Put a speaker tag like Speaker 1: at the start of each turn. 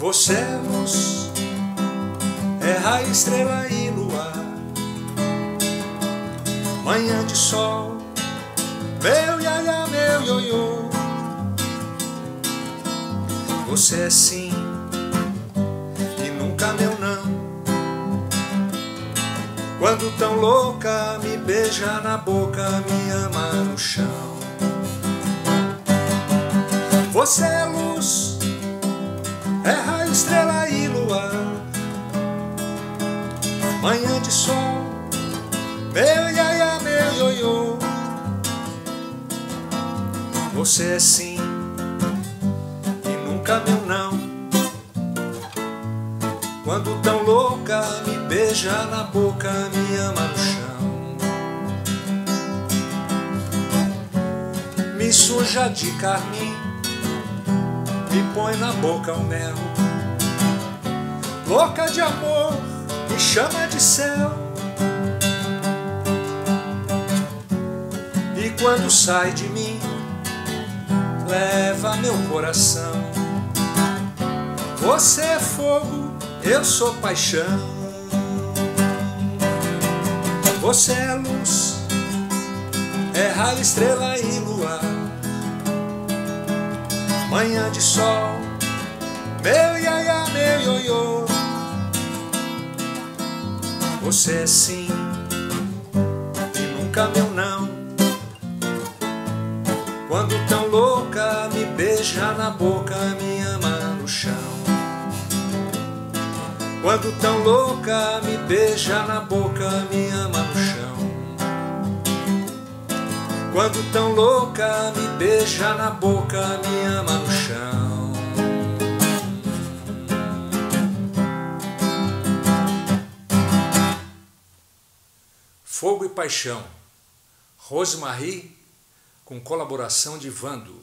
Speaker 1: Você é luz, é estrela e luar. Manhã de sol, meu iaia, meu ioiô. Você é sim e nunca meu não. Quando tão louca me beija na boca, me ama no chão. Você é estrela e luar. Manhã de sol, meu iaia, meu ioiô. Você é sim e nunca meu não. Quando tão louca me beija na boca, me ama no chão. Me suja de carmim, me põe na boca o mel. Louca de amor, me chama de céu. E quando sai de mim, leva meu coração. Você é fogo, eu sou paixão. Você é luz, é raio, estrela e luar. Manhã de sol, meu iaia, meu ioiô. Você é sim e nunca meu não. Quando tão louca me beija na boca, me ama no chão. Quando tão louca me beija na boca, me ama no chão. Quando tão louca me beija na boca, me ama no chão. Fogo e Paixão, Rosemarie, com colaboração de Vando.